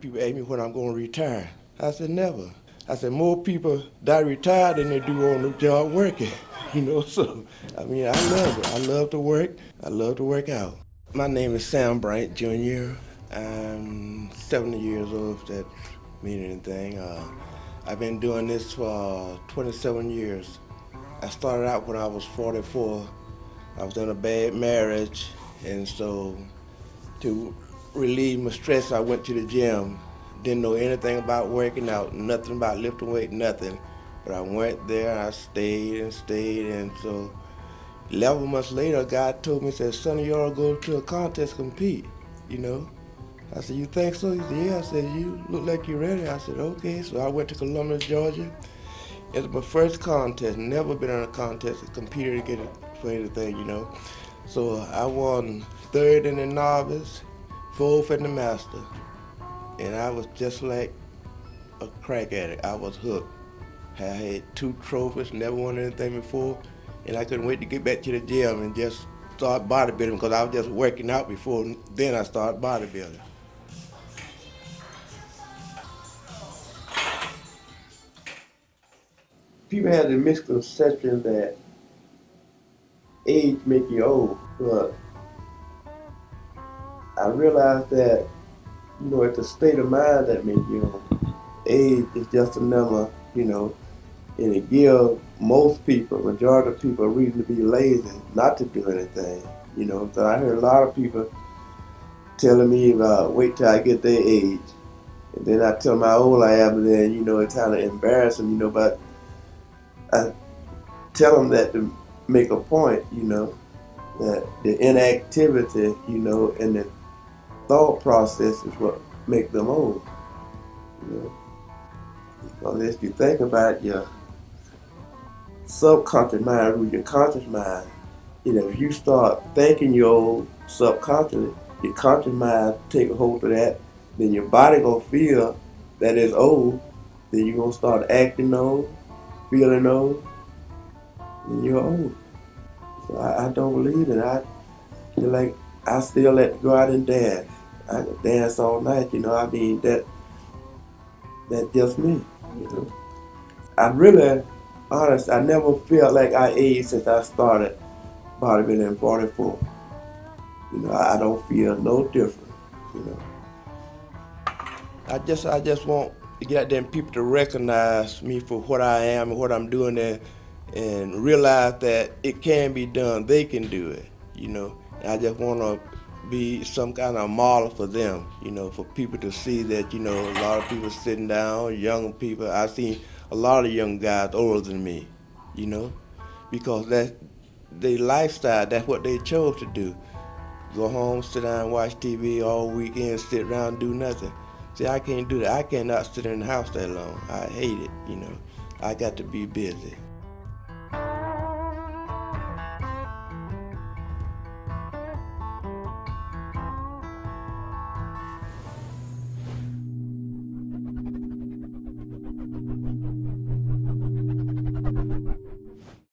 People ask me when I'm going to retire. I said, never. I said, more people die retired than they do on the job working. You know, so, I mean, I love it. I love to work. I love to work out. My name is Sam Bryant Jr. I'm 70 years old, if that means anything. Uh, I've been doing this for 27 years. I started out when I was 44. I was in a bad marriage, and so to relieve my stress, I went to the gym. Didn't know anything about working out, nothing about lifting weight, nothing. But I went there, I stayed and stayed, and so 11 months later, God told me, said, son, to go to a contest compete, you know. I said, you think so? He said, yeah. I said, you look like you're ready. I said, okay. So I went to Columbus, Georgia. It was my first contest, never been on a contest, competed to get it for anything, you know. So I won third in the novice, fourth in the master. And I was just like a crack addict. I was hooked. I had two trophies, never won anything before, and I couldn't wait to get back to the gym and just start bodybuilding because I was just working out before. Then I started bodybuilding. People have the misconception that age make you old, but I realized that, you know, it's a state of mind that makes you know, Age is just a number, you know, and it gives most people, majority of people, a reason to be lazy, not to do anything. You know, so I heard a lot of people telling me about wait till I get their age. And then I tell them how old I am, and then, you know, it's kind of embarrassing, you know, but I tell them that to make a point, you know, that the inactivity, you know, and the thought process is what make them old. You know, because if you think about your subconscious mind with your conscious mind, you know, if you start thinking you're old subconsciously, your conscious mind take a hold of that, then your body gonna feel that it's old, then you're gonna start acting old, feeling old, and you're old. So I, I don't believe it. I feel like I still let go out and dance. I could dance all night, you know. I mean that that just me, you know. I'm really honest, I never felt like I aged since I started bodybuilding in 44. You know, I don't feel no different, you know. I just I just want to get and people to recognize me for what I am and what I'm doing there and realize that it can be done. They can do it, you know. And I just want to be some kind of model for them, you know, for people to see that, you know, a lot of people sitting down, young people. I see a lot of young guys older than me, you know, because that their lifestyle, that's what they chose to do. Go home, sit down, watch TV all weekend, sit around, do nothing. See, I can't do that. I cannot sit in the house that long. I hate it, you know. I got to be busy.